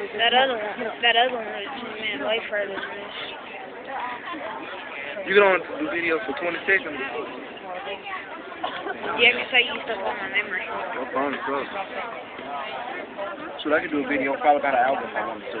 That other one, that other one was man, way further than. You can only do videos for 20 seconds. Yeah, 'cause I used up all my memory. No problem, bro. close. So I could do a video probably about an album if I wanted to.